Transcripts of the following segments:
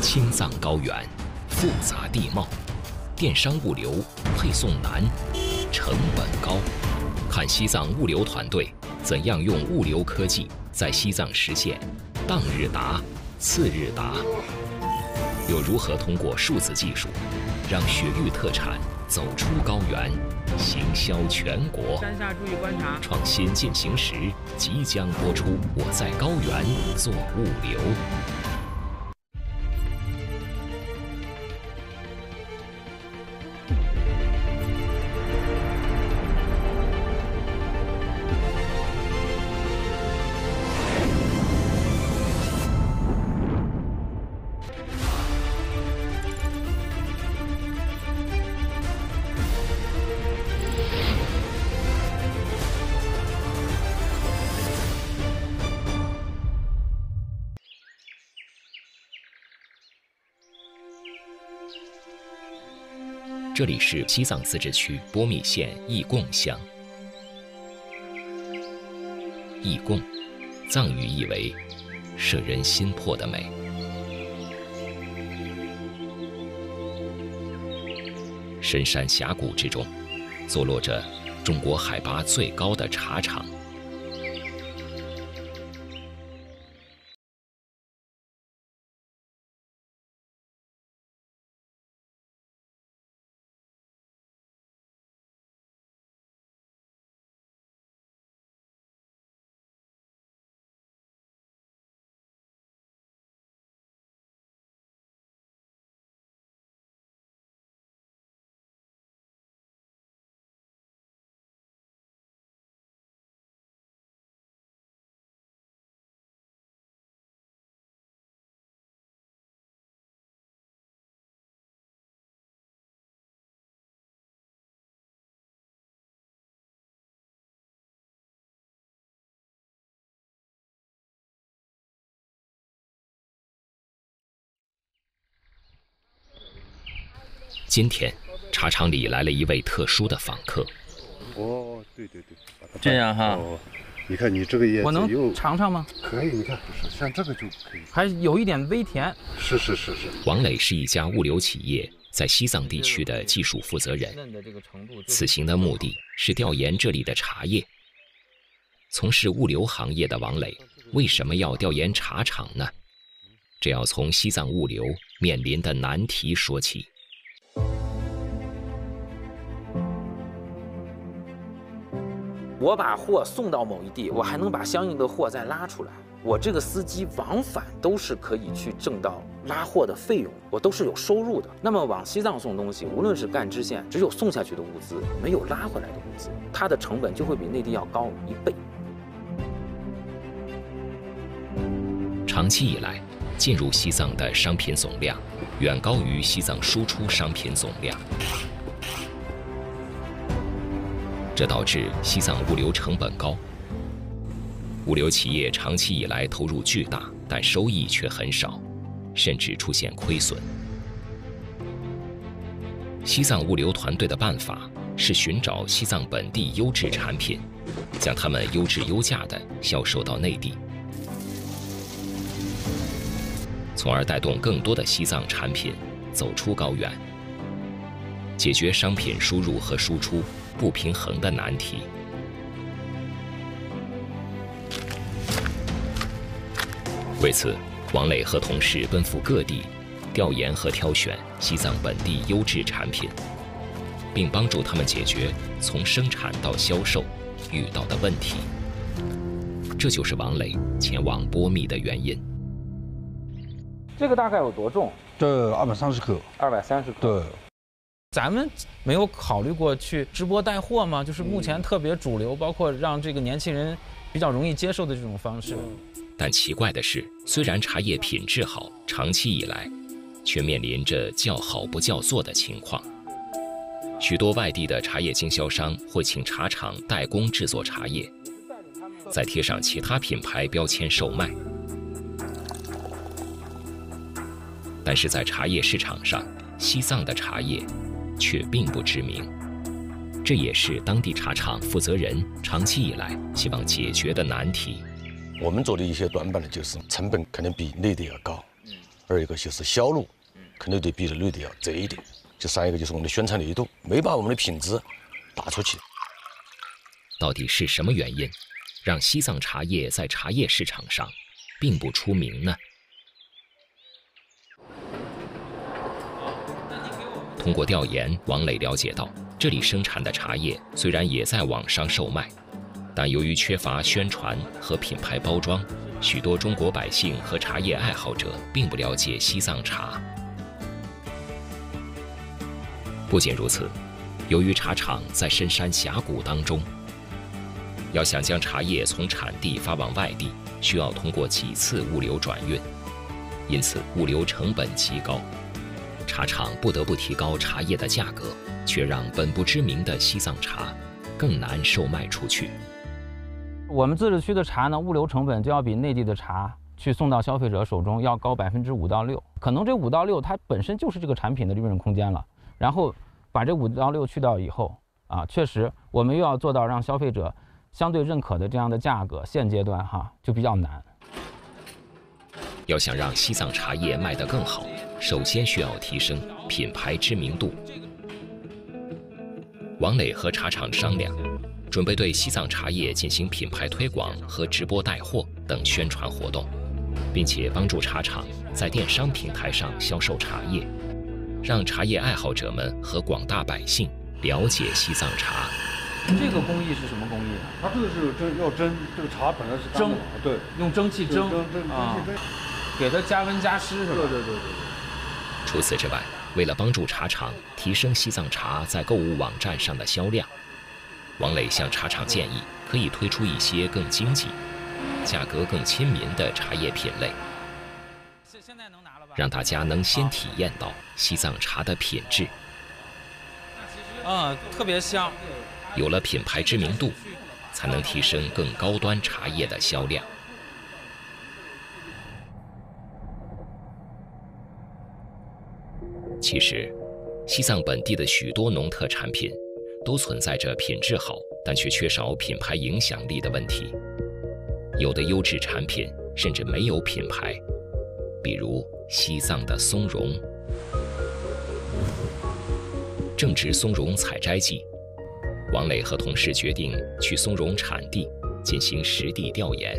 青藏高原，复杂地貌，电商物流配送难，成本高。看西藏物流团队怎样用物流科技在西藏实现当日达、次日达，又如何通过数字技术让雪域特产走出高原，行销全国？山下注意观察。创新进行时，即将播出。我在高原做物流。这里是西藏自治区波密县义贡乡。义贡，藏语意为“摄人心魄的美”。深山峡谷之中，坐落着中国海拔最高的茶厂。今天，茶厂里来了一位特殊的访客。哦，对对对，这样哈。哦，你看你这个叶子，我能尝尝吗？可以，你看，像这个就可以，还有一点微甜。是是是是。王磊是一家物流企业在西藏地区的技术负责人。此行的目的是调研这里的茶叶。从事物流行业的王磊，为什么要调研茶厂呢？这要从西藏物流面临的难题说起。我把货送到某一地，我还能把相应的货再拉出来。我这个司机往返都是可以去挣到拉货的费用，我都是有收入的。那么往西藏送东西，无论是干支线，只有送下去的物资，没有拉回来的物资，它的成本就会比内地要高一倍。长期以来，进入西藏的商品总量远高于西藏输出商品总量。这导致西藏物流成本高，物流企业长期以来投入巨大，但收益却很少，甚至出现亏损。西藏物流团队的办法是寻找西藏本地优质产品，将它们优质优价的销售到内地，从而带动更多的西藏产品走出高原，解决商品输入和输出。不平衡的难题。为此，王磊和同事奔赴各地，调研和挑选西藏本地优质产品，并帮助他们解决从生产到销售遇到的问题。这就是王磊前往波密的原因。这个大概有多重？这二百三十克。二百三十克。对。咱们没有考虑过去直播带货吗？就是目前特别主流，包括让这个年轻人比较容易接受的这种方式。但奇怪的是，虽然茶叶品质好，长期以来，却面临着叫好不叫座的情况。许多外地的茶叶经销商会请茶厂代工制作茶叶，再贴上其他品牌标签售卖。但是在茶叶市场上，西藏的茶叶。却并不知名。这也是当地茶厂负责人长期以来希望解决的难题。我们做的一些短板呢，就是成本肯定比内地要高，二一个就是销路，肯定得比内地要窄一点。第三一个就是我们的宣传力度没把我们的品质打出去。到底是什么原因，让西藏茶叶在茶叶市场上并不出名呢？通过调研，王磊了解到，这里生产的茶叶虽然也在网上售卖，但由于缺乏宣传和品牌包装，许多中国百姓和茶叶爱好者并不了解西藏茶。不仅如此，由于茶厂在深山峡谷当中，要想将茶叶从产地发往外地，需要通过几次物流转运，因此物流成本极高。茶厂不得不提高茶叶的价格，却让本不知名的西藏茶更难售卖出去。我们自治区的茶呢，物流成本就要比内地的茶去送到消费者手中要高百分之五到六，可能这五到六它本身就是这个产品的利润空间了。然后把这五到六去掉以后，啊，确实我们又要做到让消费者相对认可的这样的价格，现阶段哈就比较难。要想让西藏茶叶卖得更好。首先需要提升品牌知名度。王磊和茶厂商量，准备对西藏茶叶进行品牌推广和直播带货等宣传活动，并且帮助茶厂在电商平台上销售茶叶，让茶叶爱好者们和广大百姓了解西藏茶。这个工艺是什么工艺？它这个是蒸，要蒸这个茶本来是蒸，对，用蒸汽蒸啊，给它加温加湿是吧？对对对对。除此之外，为了帮助茶厂提升西藏茶在购物网站上的销量，王磊向茶厂建议可以推出一些更经济、价格更亲民的茶叶品类，让大家能先体验到西藏茶的品质。啊，特别香。有了品牌知名度，才能提升更高端茶叶的销量。其实，西藏本地的许多农特产品都存在着品质好但却缺少品牌影响力的问题。有的优质产品甚至没有品牌，比如西藏的松茸。正值松茸采摘季，王磊和同事决定去松茸产地进行实地调研。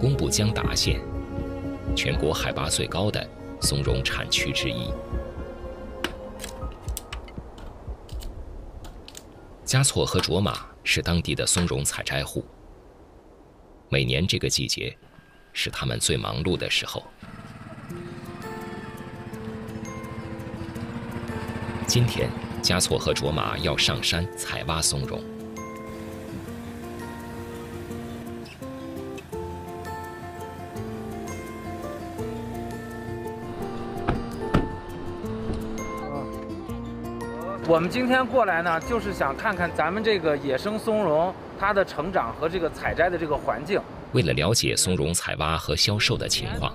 工布江达县，全国海拔最高的。松茸产区之一，加措和卓玛是当地的松茸采摘户。每年这个季节，是他们最忙碌的时候。今天，加措和卓玛要上山采挖松茸。我们今天过来呢，就是想看看咱们这个野生松茸它的成长和这个采摘的这个环境。为了了解松茸采挖和销售的情况，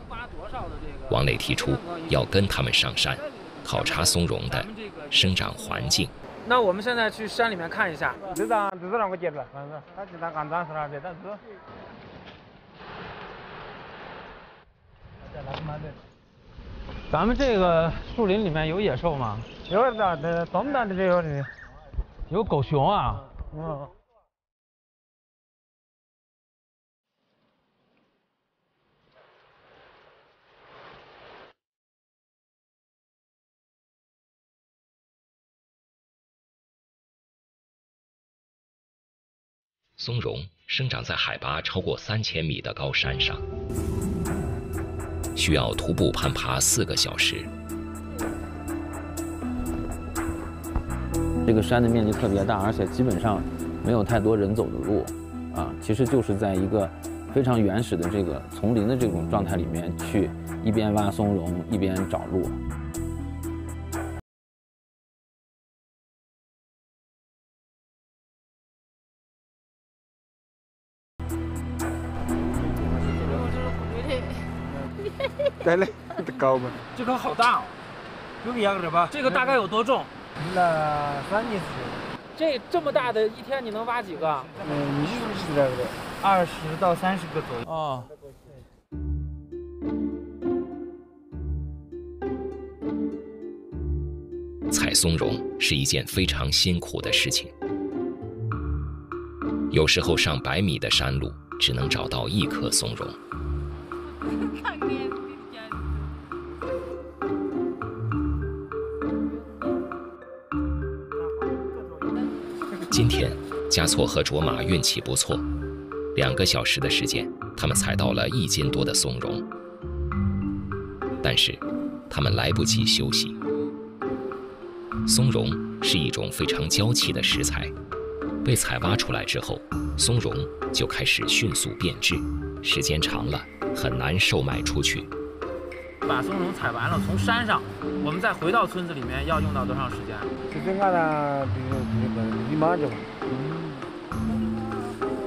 王磊提出要跟他们上山，考察松茸的生长环境。那我们现在去山里面看一下。咱们这个树林里面有野兽吗？有的，这东大的这有的，有狗熊啊。嗯。松茸生长在海拔超过三千米的高山上。需要徒步攀爬四个小时。个山的面积特别大，而且基本上没有太多人走的路，啊，其实就是在一个非常原始的这个丛林的这种状态里面去一边挖松茸一边找路。对嘞，高吗？这棵好大，有个样子吧？这个大概有多重？那三年时间。这这么大的一天你能挖几个？嗯，你是不是这个？二十到三十个左右。哦。采松茸是一件非常辛苦的事情，有时候上百米的山路只能找到一棵松茸。今天，加措和卓玛运气不错，两个小时的时间，他们采到了一斤多的松茸。但是，他们来不及休息。松茸是一种非常娇气的食材，被采挖出来之后，松茸就开始迅速变质，时间长了很难售卖出去。把松茸采完了，从山上，我们再回到村子里面，要用到多长时间？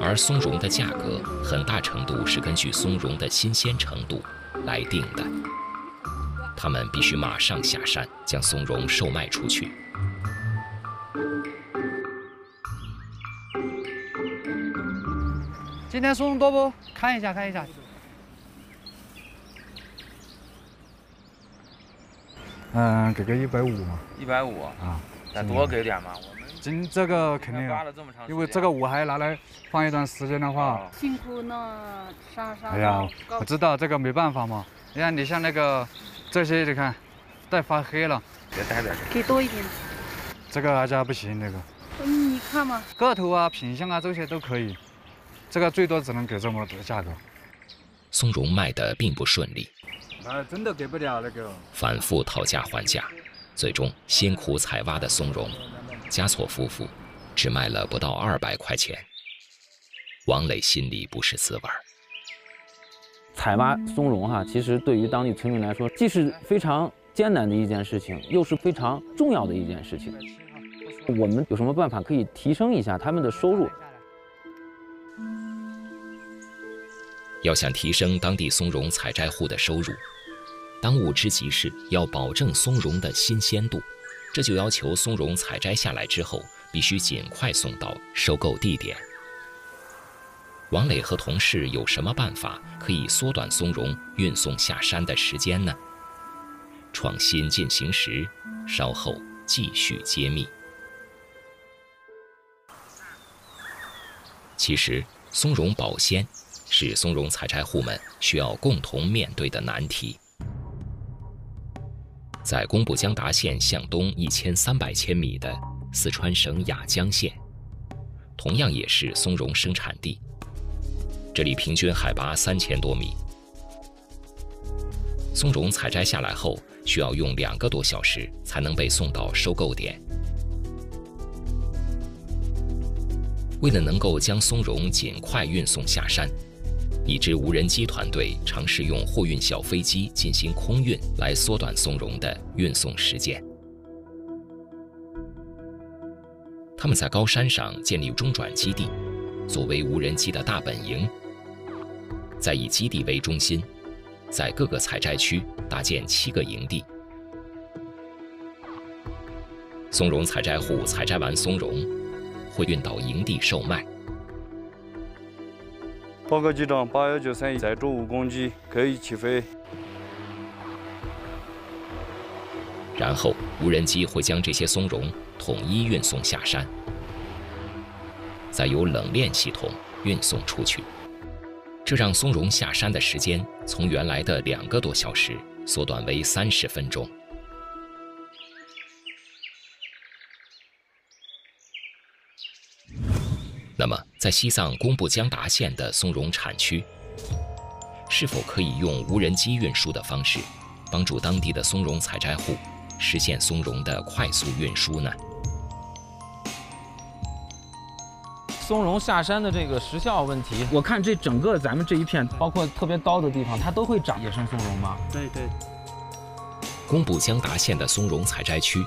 而松茸的价格很大程度是根据松茸的新鲜程度来定的。他们必须马上下山，将松茸售卖出去。今天松茸多不？看一下，看一下。嗯，给个一百五嘛。一百五啊，再多给点嘛。我们今这个肯定啊，因为这个我还拿来放一段时间的话，辛苦了，上山。哎呀，我知道这个没办法嘛。你看，你像那个这些，你看带发黑了，别带点，给多一点。这个阿家不行，那个。你看嘛，个头啊、品相啊这些都可以，这个最多只能给这么多价格。松茸卖的并不顺利。那真的给不了那个。反复讨价还价，最终辛苦采挖的松茸，加措夫妇只卖了不到二百块钱。王磊心里不是滋味儿。采挖松茸哈，其实对于当地村民来说，既是非常艰难的一件事情，又是非常重要的一件事情。我们有什么办法可以提升一下他们的收入？要想提升当地松茸采摘户的收入，当务之急是要保证松茸的新鲜度，这就要求松茸采摘下来之后，必须尽快送到收购地点。王磊和同事有什么办法可以缩短松茸运送下山的时间呢？创新进行时，稍后继续揭秘。其实，松茸保鲜。是松茸采摘户们需要共同面对的难题。在工布江达县向东一千三百千米的四川省雅江县，同样也是松茸生产地。这里平均海拔三千多米，松茸采摘下来后需要用两个多小时才能被送到收购点。为了能够将松茸尽快运送下山。一支无人机团队尝试用货运小飞机进行空运，来缩短松茸的运送时间。他们在高山上建立中转基地，作为无人机的大本营。再以基地为中心，在各个采摘区搭建七个营地。松茸采摘户采摘完松茸，会运到营地售卖。报告机长，八幺九三载重五公斤，可以起飞。然后，无人机会将这些松茸统一运送下山，再由冷链系统运送出去。这让松茸下山的时间从原来的两个多小时缩短为三十分钟。那么，在西藏工布江达县的松茸产区，是否可以用无人机运输的方式，帮助当地的松茸采摘户实现松茸的快速运输呢？松茸下山的这个时效问题，我看这整个咱们这一片，包括特别高的地方，它都会长野生松茸吗？对对。工布江达县的松茸采摘区，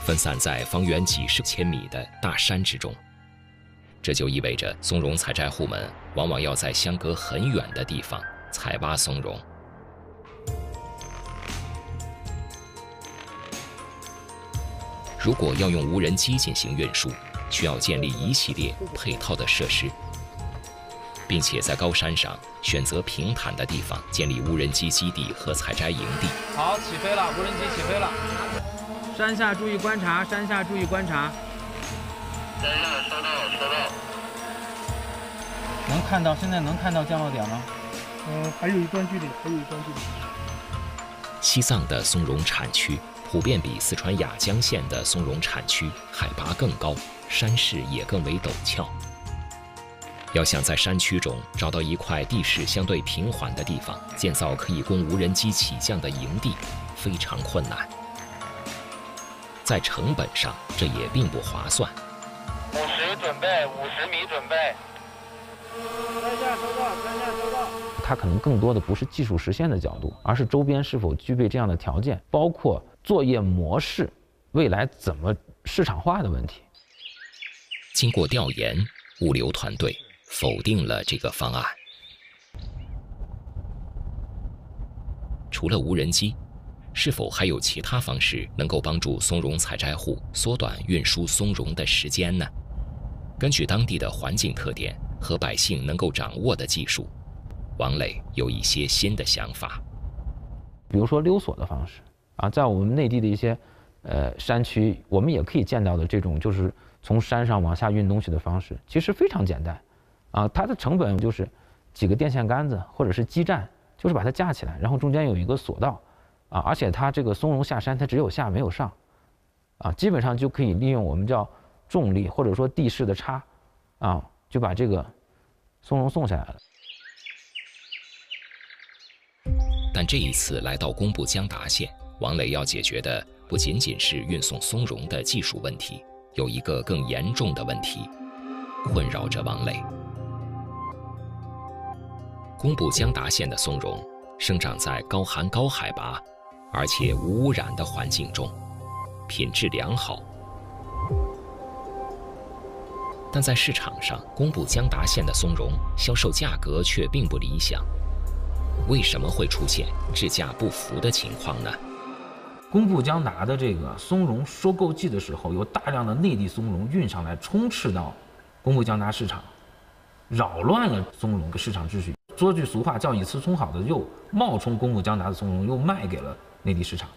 分散在方圆几十千米的大山之中。这就意味着松茸采摘户们往往要在相隔很远的地方采挖松茸。如果要用无人机进行运输，需要建立一系列配套的设施，并且在高山上选择平坦的地方建立无人机基地和采摘营地。好，起飞了，无人机起飞了。山下注意观察，山下注意观察。山下收到，收到。能看到，现在能看到降落点吗？呃，还有一段距离，还有一段距离。西藏的松茸产区普遍比四川雅江县的松茸产区海拔更高，山势也更为陡峭。要想在山区中找到一块地势相对平缓的地方，建造可以供无人机起降的营地，非常困难。在成本上，这也并不划算。备，五十米准备。三下收到，三下收到。它可能更多的不是技术实现的角度，而是周边是否具备这样的条件，包括作业模式未来怎么市场化的问题。经过调研，物流团队否定了这个方案。除了无人机，是否还有其他方式能够帮助松茸采摘户缩短运输松茸的时间呢？根据当地的环境特点和百姓能够掌握的技术，王磊有一些新的想法。比如说溜索的方式啊，在我们内地的一些呃山区，我们也可以见到的这种就是从山上往下运东西的方式，其实非常简单。啊，它的成本就是几个电线杆子或者是基站，就是把它架起来，然后中间有一个索道。啊，而且它这个松茸下山，它只有下没有上。啊，基本上就可以利用我们叫重力或者说地势的差啊，就把这个松茸送下来了。但这一次来到工部江达县，王磊要解决的不仅仅是运送松茸的技术问题，有一个更严重的问题困扰着王磊。工部江达县的松茸生长在高寒高海拔，而且无污染的环境中，品质良好。但在市场上，公布江达县的松茸销售价格却并不理想。为什么会出现质价不符的情况呢？工部江达的这个松茸收购季的时候，有大量的内地松茸运上来，充斥到工部江达市场，扰乱了松茸的市场秩序。说句俗话，叫以次充好的又冒充工部江达的松茸，又卖给了内地市场。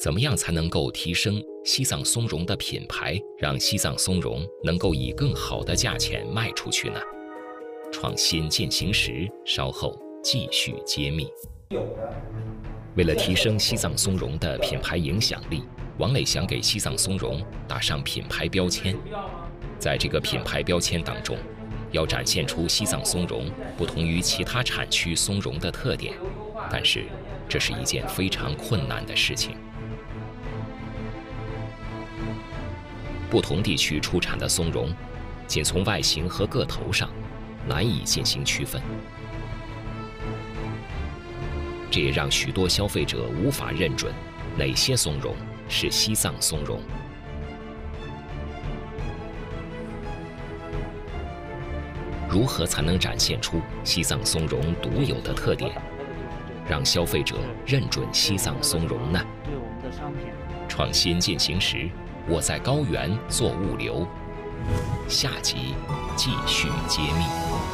怎么样才能够提升西藏松茸的品牌，让西藏松茸能够以更好的价钱卖出去呢？创新进行时，稍后继续揭秘。为了提升西藏松茸的品牌影响力，王磊想给西藏松茸打上品牌标签。在这个品牌标签当中，要展现出西藏松茸不同于其他产区松茸的特点。但是，这是一件非常困难的事情。不同地区出产的松茸，仅从外形和个头上，难以进行区分。这也让许多消费者无法认准哪些松茸是西藏松茸。如何才能展现出西藏松茸独有的特点，让消费者认准西藏松茸呢？创新进行时。我在高原做物流，下集继续揭秘。